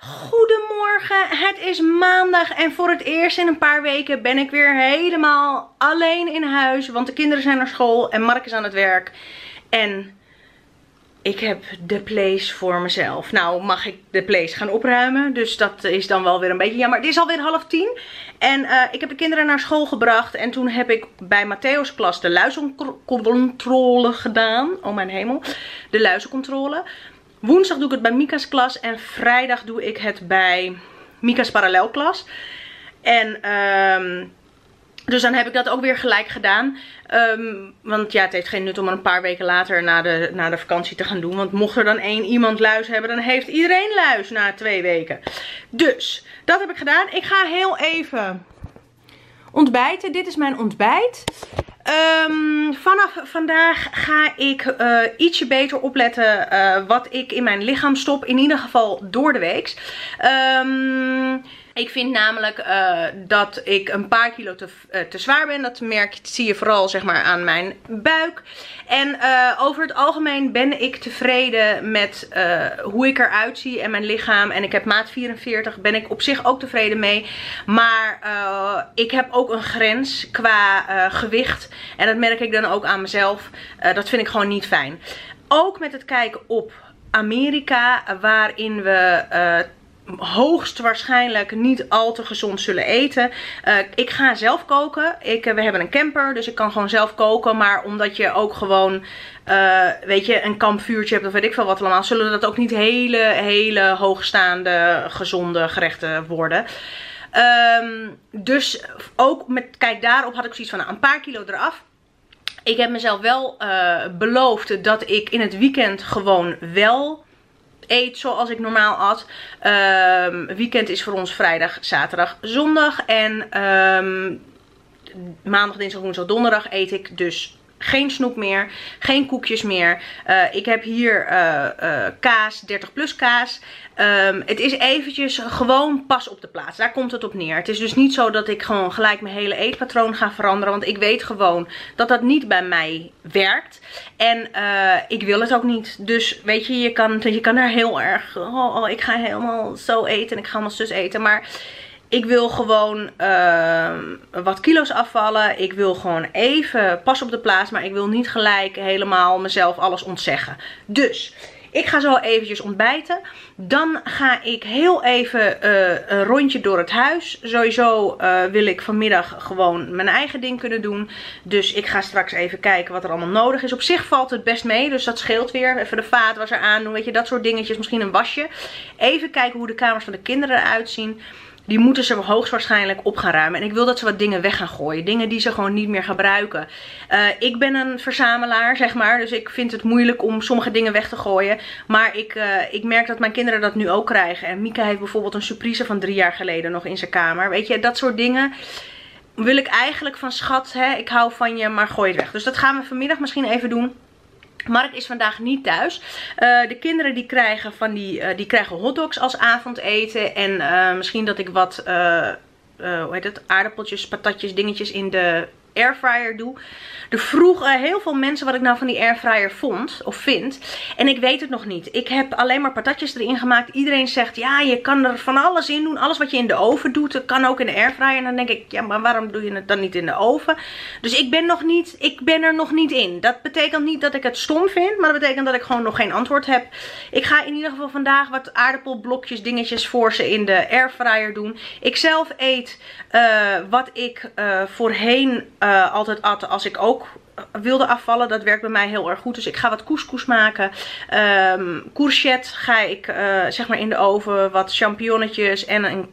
Goedemorgen, het is maandag en voor het eerst in een paar weken ben ik weer helemaal alleen in huis. Want de kinderen zijn naar school en Mark is aan het werk. En ik heb de place voor mezelf. Nou mag ik de place gaan opruimen, dus dat is dan wel weer een beetje jammer. Het is alweer half tien en uh, ik heb de kinderen naar school gebracht. En toen heb ik bij Matthäo's klas de luizencontrole gedaan. Oh mijn hemel, de luizencontrole. Woensdag doe ik het bij Mika's klas en vrijdag doe ik het bij Mika's parallelklas. En um, dus dan heb ik dat ook weer gelijk gedaan. Um, want ja, het heeft geen nut om een paar weken later na de, na de vakantie te gaan doen. Want mocht er dan één iemand luis hebben, dan heeft iedereen luis na twee weken. Dus, dat heb ik gedaan. Ik ga heel even ontbijten. Dit is mijn ontbijt. Um, vanaf vandaag ga ik uh, ietsje beter opletten uh, wat ik in mijn lichaam stop. In ieder geval door de week. Um, ik vind namelijk uh, dat ik een paar kilo te, uh, te zwaar ben. Dat merk zie je vooral zeg maar aan mijn buik. En uh, over het algemeen ben ik tevreden met hoe ik eruit zie en mijn lichaam. En ik heb maat 44. Ben ik op zich ook tevreden mee. Maar ik heb ook een grens qua gewicht. En dat merk ik dan ook aan mezelf. dat vind ik gewoon niet fijn. Ook met het kijken op Amerika. Waarin we hoogstwaarschijnlijk niet al te gezond zullen eten. Uh, ik ga zelf koken. Ik, uh, we hebben een camper, dus ik kan gewoon zelf koken. Maar omdat je ook gewoon, uh, weet je, een kampvuurtje hebt of weet ik veel wat allemaal. Zullen dat ook niet hele, hele hoogstaande gezonde gerechten worden. Um, dus ook met, kijk daarop had ik zoiets van nou, een paar kilo eraf. Ik heb mezelf wel beloofd dat ik in het weekend gewoon wel eet zoals ik normaal at. Um, weekend is voor ons vrijdag, zaterdag, zondag. En um, maandag, dinsdag, woensdag, donderdag eet ik dus geen snoep meer. Geen koekjes meer. Uh, ik heb hier uh, uh, kaas, 30 plus kaas. Um, het is eventjes gewoon pas op de plaats. Daar komt het op neer. Het is dus niet zo dat ik gewoon gelijk mijn hele eetpatroon ga veranderen. Want ik weet gewoon dat dat niet bij mij werkt. En ik wil het ook niet. Dus weet je, je kan, je kan daar heel erg... Oh, oh, ik ga helemaal zo eten en ik ga allemaal zus eten. Maar ik wil gewoon uh, wat kilo's afvallen. Ik wil gewoon even pas op de plaats. Maar ik wil niet gelijk helemaal mezelf alles ontzeggen. Dus ik ga zo eventjes ontbijten. Dan ga ik heel even uh, een rondje door het huis. Sowieso uh, wil ik vanmiddag gewoon mijn eigen ding kunnen doen. Dus ik ga straks even kijken wat er allemaal nodig is. Op zich valt het best mee, dus dat scheelt weer. Even de vaatwasser aandoen, weet je, dat soort dingetjes. Misschien een wasje. Even kijken hoe de kamers van de kinderen eruit zien. Die moeten ze hoogstwaarschijnlijk op gaan ruimen. En ik wil dat ze wat dingen weg gaan gooien. Dingen die ze gewoon niet meer gebruiken. Uh, ik ben een verzamelaar, zeg maar. Dus ik vind het moeilijk om sommige dingen weg te gooien. Maar ik, uh, ik merk dat mijn kinderen dat nu ook krijgen. En Mika heeft bijvoorbeeld een surprise van drie jaar geleden nog in zijn kamer. Weet je, dat soort dingen wil ik eigenlijk van schat. Hè, ik hou van je, maar gooi het weg. Dus dat gaan we vanmiddag misschien even doen. Mark is vandaag niet thuis. Uh, de kinderen die krijgen, van die, uh, die krijgen hotdogs als avondeten. En uh, misschien dat ik wat hoe heet het, aardappeltjes, patatjes, dingetjes in de airfryer doe. Er vroegen heel veel mensen wat ik nou van die airfryer vond of vind. En ik weet het nog niet. Ik heb alleen maar patatjes erin gemaakt. Iedereen zegt ja je kan er van alles in doen. Alles wat je in de oven doet kan ook in de airfryer. En dan denk ik ja maar waarom doe je het dan niet in de oven? Dus ik ben nog niet, ik ben er nog niet in. Dat betekent niet dat ik het stom vind. Maar dat betekent dat ik gewoon nog geen antwoord heb. Ik ga in ieder geval vandaag wat aardappelblokjes dingetjes voor ze in de airfryer doen. Ik zelf eet uh, wat ik uh, voorheen uh, altijd at als ik ook wilde afvallen. Dat werkt bij mij heel erg goed. Dus ik ga wat couscous maken. Um, courgette ga ik zeg maar in de oven. Wat champignonnetjes en een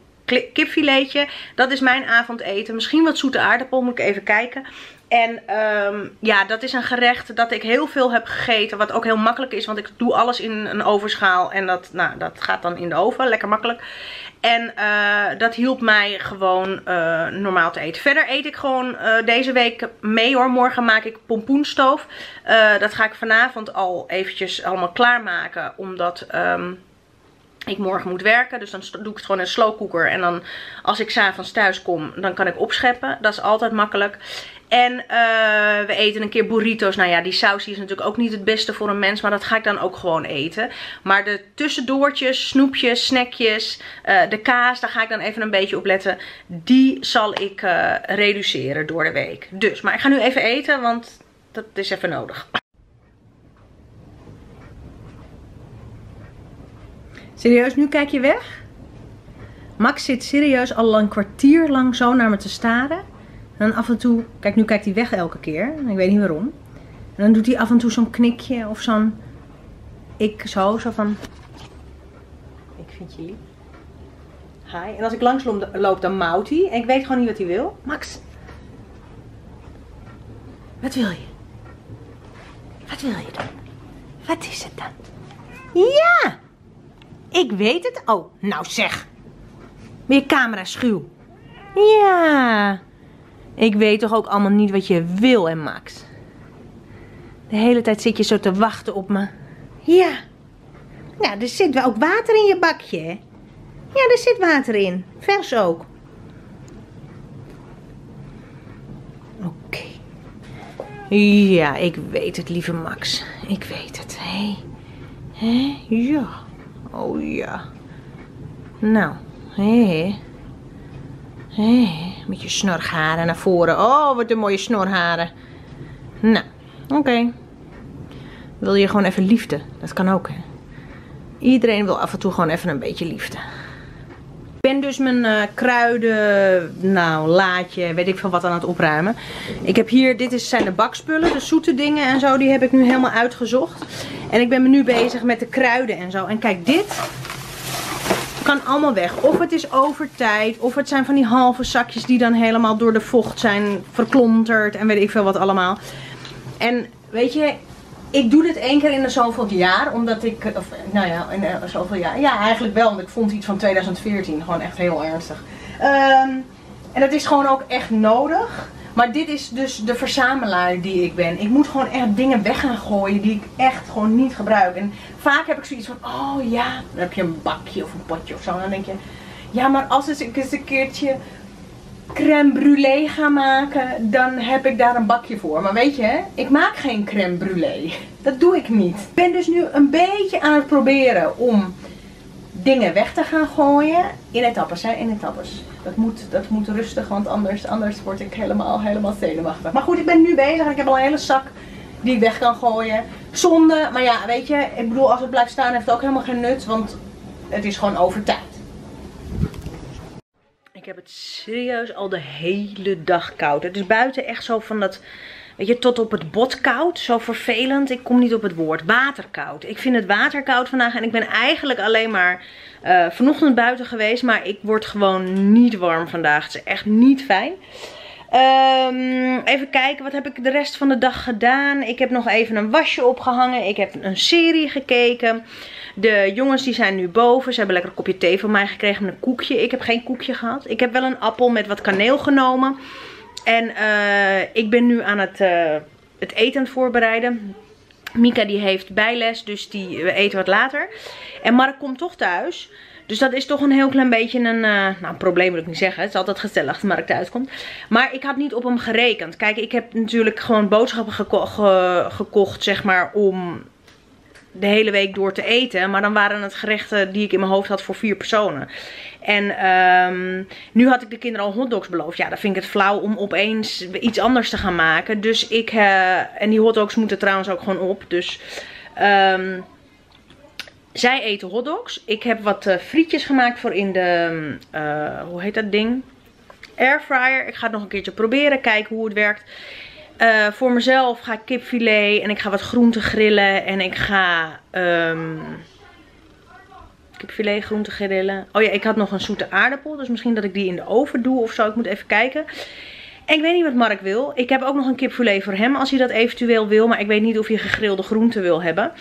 kipfiletje. Dat is mijn avondeten. Misschien wat zoete aardappel. Moet ik even kijken. En um, ja, dat is een gerecht dat ik heel veel heb gegeten. Wat ook heel makkelijk is. Want ik doe alles in een ovenschaal. En dat, nou, dat gaat dan in de oven. Lekker makkelijk. En uh, dat hielp mij gewoon uh, normaal te eten. Verder eet ik gewoon uh, deze week mee hoor. Morgen maak ik pompoenstoof. dat ga ik vanavond al eventjes allemaal klaarmaken. Omdat... Um, ik morgen moet werken. Dus dan doe ik het gewoon in een slow cooker. En dan als ik s'avonds thuis kom, dan kan ik opscheppen. Dat is altijd makkelijk. En uh, we eten een keer burritos. Nou ja, die saus is natuurlijk ook niet het beste voor een mens. Maar dat ga ik dan ook gewoon eten. Maar de tussendoortjes, snoepjes, snackjes, uh, de kaas, daar ga ik dan even een beetje op letten. Die zal ik uh, reduceren door de week. Dus, maar ik ga nu even eten, want dat is even nodig. Serieus, nu kijk je weg? Max zit serieus al een kwartier lang zo naar me te staren. En dan af en toe, kijk nu kijkt hij weg elke keer. Ik weet niet waarom. En dan doet hij af en toe zo'n knikje of zo'n, ik zo, zo van, ik vind je. Hi. En als ik langs loop, dan mouwt hij. En ik weet gewoon niet wat hij wil. Max. Wat wil je? Wat wil je dan? Wat is het dan? Ja! Ik weet het. Oh, nou zeg. Weer camera schuw. Ja. Ik weet toch ook allemaal niet wat je wil, hè Max? De hele tijd zit je zo te wachten op me. Ja. Nou, er zit wel ook water in je bakje, hè? Ja, er zit water in. Vers ook. Oké. Ja, ik weet het, lieve Max. Ik weet het. Hé. Hé? Ja. Oh ja. Nou, hé. Hé, met je snorharen naar voren. Oh, wat een mooie snorharen. Nou, oké. Wil je gewoon even liefde? Dat kan ook, hè. Iedereen wil af en toe gewoon even een beetje liefde. Ben dus mijn uh, kruiden, nou, laadje, weet ik veel wat aan het opruimen. Ik heb hier, dit is, zijn de bakspullen, de zoete dingen en zo. Die heb ik nu helemaal uitgezocht. En ik ben me nu bezig met de kruiden en zo. En kijk, dit kan allemaal weg. Of het is over tijd. Of het zijn van die halve zakjes die dan helemaal door de vocht zijn verklonterd. En weet ik veel wat allemaal. En weet je, ik doe dit één keer in de zoveel jaar. Omdat ik, of nou ja, in uh, zoveel jaar. Ja, eigenlijk wel. Want ik vond iets van 2014 gewoon echt heel ernstig. Um, en dat is gewoon ook echt nodig. Maar dit is dus de verzamelaar die ik ben. Ik moet gewoon echt dingen weg gaan gooien die ik echt gewoon niet gebruik. En vaak heb ik zoiets van, oh ja, dan heb je een bakje of een potje of zo. En dan denk je, ja maar als ik eens een keertje crème brûlée ga maken, dan heb ik daar een bakje voor. Maar weet je, ik maak geen crème brûlée. Dat doe ik niet. Ik ben dus nu een beetje aan het proberen om dingen weg te gaan gooien. In etappes, hè, in etappes. Dat moet, dat moet rustig, want anders, anders word ik helemaal, helemaal zenuwachtig. Maar goed, ik ben nu bezig ik heb al een hele zak die ik weg kan gooien. Zonde, maar ja, weet je, ik bedoel, als het blijft staan heeft het ook helemaal geen nut, want het is gewoon over tijd. Ik heb het serieus al de hele dag koud. Het is buiten echt zo van dat Weet je, tot op het bot koud. Zo vervelend. Ik kom niet op het woord. Waterkoud. Ik vind het waterkoud vandaag. En ik ben eigenlijk alleen maar uh, vanochtend buiten geweest. Maar ik word gewoon niet warm vandaag. Het is echt niet fijn. Um, even kijken, wat heb ik de rest van de dag gedaan? Ik heb nog even een wasje opgehangen. Ik heb een serie gekeken. De jongens die zijn nu boven. Ze hebben lekker een kopje thee van mij gekregen met een koekje. Ik heb geen koekje gehad. Ik heb wel een appel met wat kaneel genomen. En uh, ik ben nu aan het, uh, het eten voorbereiden. Mika die heeft bijles, dus die, we eten wat later. En Mark komt toch thuis. Dus dat is toch een heel klein beetje een, uh, nou probleem wil ik niet zeggen. Het is altijd gezellig als Mark thuis komt. Maar ik had niet op hem gerekend. Kijk, ik heb natuurlijk gewoon boodschappen geko ge gekocht, zeg maar, om de hele week door te eten. Maar dan waren het gerechten die ik in mijn hoofd had voor vier personen. En um, nu had ik de kinderen al hotdogs beloofd. Ja, dan vind ik het flauw om opeens iets anders te gaan maken. Dus ik, uh, en die hotdogs moeten trouwens ook gewoon op. Dus um, zij eten hotdogs. Ik heb wat uh, frietjes gemaakt voor in de, uh, hoe heet dat ding? Airfryer. Ik ga het nog een keertje proberen, kijken hoe het werkt. Uh, voor mezelf ga ik kipfilet en ik ga wat groenten grillen en ik ga um, kipfilet, groenten grillen. Oh ja, ik had nog een zoete aardappel, dus misschien dat ik die in de oven doe of zo. Ik moet even kijken. En ik weet niet wat Mark wil. Ik heb ook nog een kipfilet voor hem als hij dat eventueel wil, maar ik weet niet of hij gegrilde groenten wil hebben.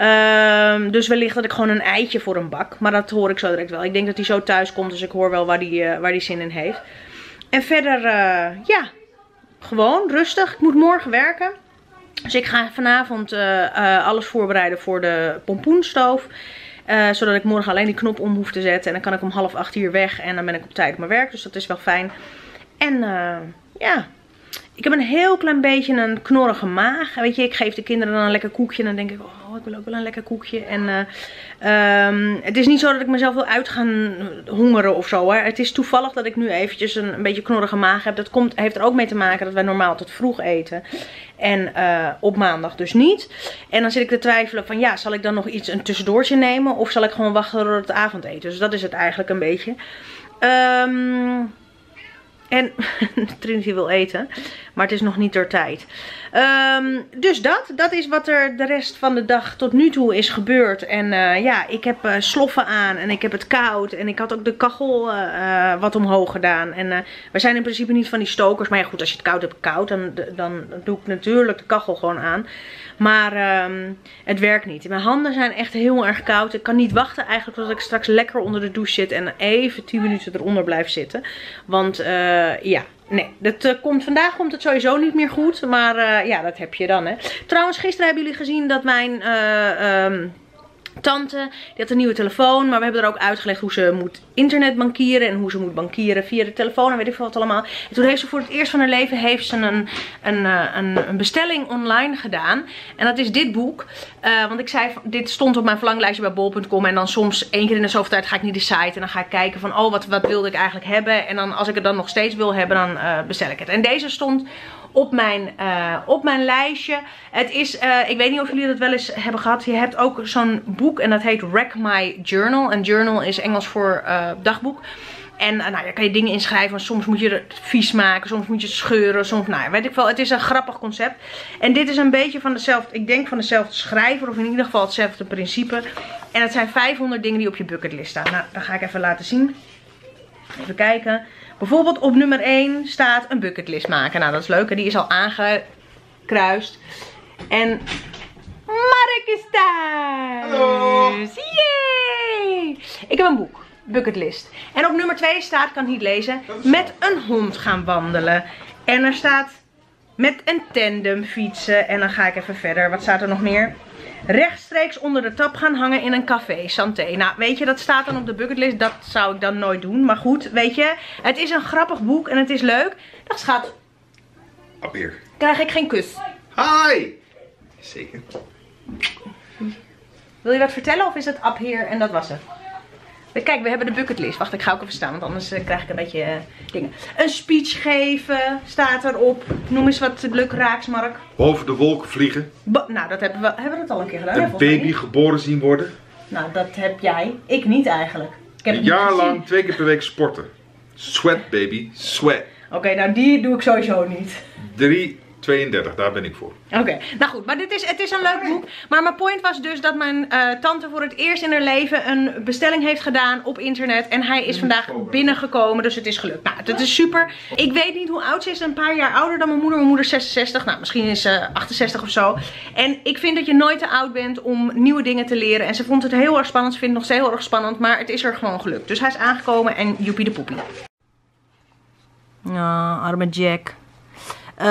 Um, dus wellicht dat ik gewoon een eitje voor hem bak. Maar dat hoor ik zo direct wel. Ik denk dat hij zo thuis komt, dus ik hoor wel waar hij, uh, waar zin in heeft. En verder, uh, ja, gewoon rustig. Ik moet morgen werken. Dus ik ga vanavond uh, alles voorbereiden voor de pompoenstoof. Zodat ik morgen alleen die knop om hoef te zetten. En dan kan ik om half acht hier weg. En dan ben ik op tijd op mijn werk. Dus dat is wel fijn. En ja, ik heb een heel klein beetje een knorrige maag. Weet je, ik geef de kinderen dan een lekker koekje. En dan denk ik, oh, ik wil ook wel een lekker koekje. En uh, um, het is niet zo dat ik mezelf wil uitgaan hongeren of zo. Hè. Het is toevallig dat ik nu eventjes een, een beetje knorrige maag heb. Dat komt, heeft er ook mee te maken dat wij normaal tot vroeg eten. En uh, op maandag dus niet. En dan zit ik te twijfelen van ja, zal ik dan nog iets een tussendoortje nemen? Of zal ik gewoon wachten tot het avondeten? Dus dat is het eigenlijk een beetje. Um, en Trinity wil eten. Maar het is nog niet door tijd. Um, dus dat. Dat is wat er de rest van de dag tot nu toe is gebeurd. En uh, ja, ik heb uh, sloffen aan. En ik heb het koud. En ik had ook de kachel uh, wat omhoog gedaan. En we zijn in principe niet van die stokers. Maar ja goed, als je het koud hebt koud. Dan, dan doe ik natuurlijk de kachel gewoon aan. Maar um, het werkt niet. Mijn handen zijn echt heel erg koud. Ik kan niet wachten eigenlijk tot ik straks lekker onder de douche zit. En even 10 minuten eronder blijf zitten. Want uh, ja, Nee, dat, uh, komt, vandaag komt het sowieso niet meer goed. Maar uh, ja, dat heb je dan hè. Trouwens, gisteren hebben jullie gezien dat mijn... Um, tante, die had een nieuwe telefoon. Maar we hebben er ook uitgelegd hoe ze moet internetbankieren. En hoe ze moet bankieren via de telefoon en weet ik veel wat allemaal. En toen heeft ze voor het eerst van haar leven heeft ze een, een, eh, een, een bestelling online gedaan. En dat is dit boek. Uh, want ik zei, dit stond op mijn verlanglijstje bij bol.com. En dan soms één keer in de zoveel tijd ga ik naar die site. En dan ga ik kijken van, oh wat, wat wilde ik eigenlijk hebben. En dan als ik het dan nog steeds wil hebben, dan uh, bestel ik het. En deze stond op mijn, uh, op mijn lijstje. Het is, uh, ik weet niet of jullie dat wel eens hebben gehad. Je hebt ook zo'n boek en dat heet Wreck My Journal. En journal is Engels voor uh, dagboek. En nou, daar kan je dingen inschrijven. Soms moet je het vies maken. Soms moet je het scheuren. Soms, nou weet ik wel. Het is een grappig concept. En dit is een beetje van dezelfde, ik denk van dezelfde schrijver. Of in ieder geval hetzelfde principe. En het zijn 500 dingen die op je bucketlist staan. Nou, dat ga ik even laten zien. Even kijken. Bijvoorbeeld op nummer 1 staat een bucketlist maken. Nou, dat is leuk. Die is al aangekruist. En Mark is. Hallo. Yay! Ik heb een boek. Bucketlist. En op nummer 2 staat, kan niet lezen, met een hond gaan wandelen. En er staat met een tandem fietsen. En dan ga ik even verder. Wat staat er nog meer? Rechtstreeks onder de tap gaan hangen in een café, Santé. Nou, weet je, dat staat dan op de bucketlist. Dat zou ik dan nooit doen. Maar goed, weet je, het is een grappig boek en het is leuk. Dag schat. Appeer. Krijg ik geen kus. Hi! Zeker. Wil je wat vertellen of is het up en dat was het? Kijk, we hebben de bucketlist. Wacht, ik ga ook even staan, want anders uh, krijg ik een beetje uh, dingen. Een speech geven staat erop. Noem eens wat leuk raaks, Mark. Boven de wolken vliegen. Bo nou, dat hebben we, hebben we dat al een keer gedaan. Een baby geboren zien worden. Nou, dat heb jij. Ik niet eigenlijk. Ik heb een jaar lang twee keer per week sporten. Sweat baby, sweat. Oké, okay, nou die doe ik sowieso niet. Drie 32, daar ben ik voor. Oké, nou goed, maar dit is, het is een leuk boek. Maar mijn point was dus dat mijn uh, tante voor het eerst in haar leven een bestelling heeft gedaan op internet. En hij is vandaag binnengekomen, dus het is gelukt. Nou, dat is super. Ik weet niet hoe oud ze is, een paar jaar ouder dan mijn moeder. Mijn moeder is 66, nou misschien is ze 68 of zo. En ik vind dat je nooit te oud bent om nieuwe dingen te leren. En ze vond het heel erg spannend, ze vindt het nog steeds heel erg spannend. Maar het is er gewoon gelukt. Dus hij is aangekomen en joepie de poepie. Ja, arme Jack. Uh,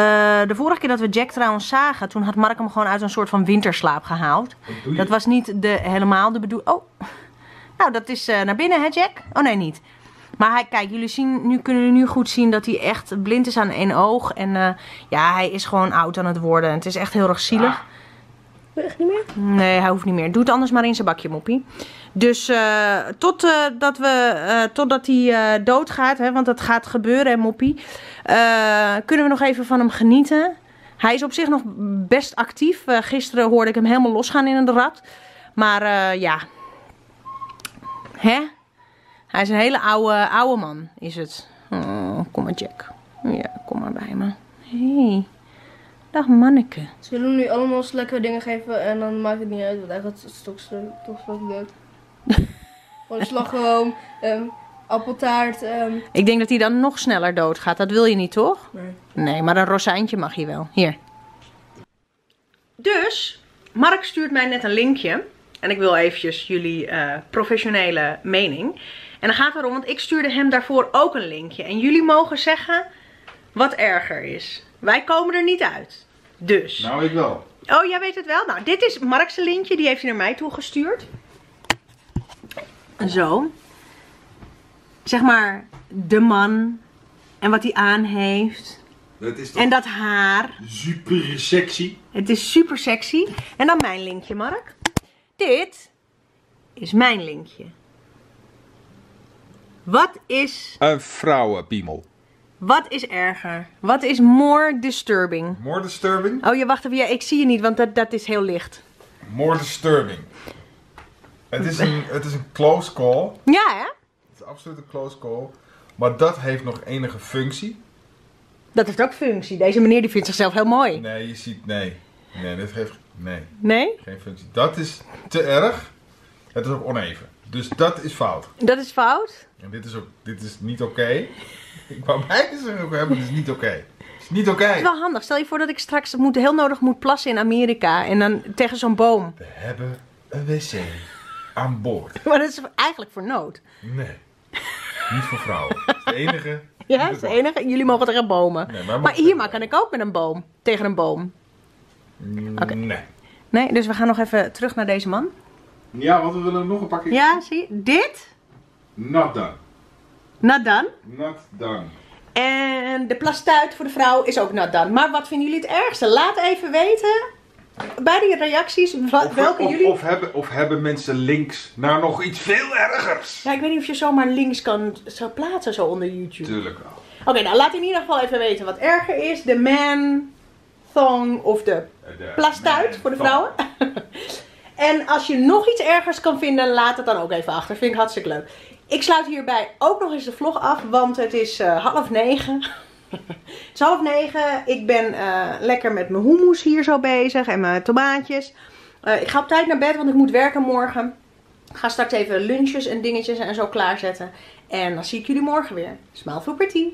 de vorige keer dat we Jack trouwens zagen, toen had Mark hem gewoon uit een soort van winterslaap gehaald. Dat was niet de, helemaal de bedoeling. Oh, nou dat is uh, naar binnen hè Jack? Oh nee niet. Maar hij, kijk, jullie zien, nu kunnen jullie nu goed zien dat hij echt blind is aan één oog. En uh, ja, hij is gewoon oud aan het worden. Het is echt heel erg zielig. Echt niet meer? Nee, hij hoeft niet meer. Doe het anders maar in zijn bakje, moppie. Dus uh, tot, uh, dat we, uh, totdat hij doodgaat, hè, want dat gaat gebeuren, hè, moppie. kunnen we nog even van hem genieten. Hij is op zich nog best actief. gisteren hoorde ik hem helemaal losgaan in een rad. Maar ja. Hè? Hij is een hele oude, oude man, is het. Oh, kom maar, Jack. Ja, kom maar bij me. Hey. Dag manneke. Ze willen nu allemaal lekkere dingen geven en dan maakt het niet uit, want eigenlijk is het toch, toch, toch leuk. Gewoon slagroom, um, appeltaart. Um. Ik denk dat hij dan nog sneller doodgaat. Dat wil je niet, toch? Nee. Nee, maar een rozijntje mag je wel. Hier. Dus, Mark stuurt mij net een linkje. En ik wil eventjes jullie uh, professionele mening. En dan gaat het erom, want ik stuurde hem daarvoor ook een linkje. En jullie mogen zeggen wat erger is. Wij komen er niet uit. Dus. Nou, ik wel. Oh, jij weet het wel? Nou, dit is Mark's lintje. Die heeft hij naar mij toegestuurd. Zo. Zeg maar, de man. En wat hij aan heeft. Dat is toch En dat haar. super sexy. Het is super sexy. En dan mijn linkje, Mark. Dit is mijn linkje. Wat is, Een vrouwenpiemel. Wat is erger? Wat is more disturbing? More disturbing? Oh, je wacht even. Ja, ik zie je niet, want dat, dat is heel licht. More disturbing. Het is een, het is een close call. Ja, hè? Het is absoluut een close call. Maar dat heeft nog enige functie. Dat heeft ook functie. Deze meneer die vindt zichzelf heel mooi. Nee, je ziet, nee. Nee, dit heeft, nee, Nee? geen functie. Dat is te erg. Het is ook oneven. Dus dat is fout. Dat is fout. En dit is ook, dit is niet oké. Ik wou bijna zeggen, oké, maar dit is niet oké. Het is niet oké. Het is wel handig. Stel je voor dat ik straks moet, heel nodig moet plassen in Amerika. En dan tegen zo'n boom. We hebben een wc aan boord. Maar dat is eigenlijk voor nood. Nee, niet voor vrouwen. Dat is de enige. Ja, dat is het enige. Jullie mogen tegen bomen. Nee, maar hier maar kan ik ook met een boom. Tegen een boom. Oké. Nee. Nee, dus we gaan nog even terug naar deze man. Ja, want we willen nog een pakje. Ja, zie je? Dit? Not done. Not done. Not done. En de plastuit voor de vrouw is ook not done. Maar wat vinden jullie het ergste? Laat even weten bij die reacties wat, Of, welke of, jullie... of, hebben, of hebben mensen links naar nog iets veel ergers? Ja, ik weet niet of je zomaar links kan zo plaatsen zo onder YouTube. Tuurlijk wel. Oké, nou laat in ieder geval even weten wat erger is. De man thong of de De plastuit voor de vrouwen. en als je nog iets ergers kan vinden, laat het dan ook even achter. Vind ik hartstikke leuk. Ik sluit hierbij ook nog eens de vlog af, want het is eh, half negen. het is half negen. Ik ben eh, lekker met mijn hummus hier zo bezig en mijn tomaatjes. Eh, ik ga op tijd naar bed, want ik moet werken morgen. Ik ga straks even lunches en dingetjes en zo klaarzetten. En dan zie ik jullie morgen weer. Smile for pretty.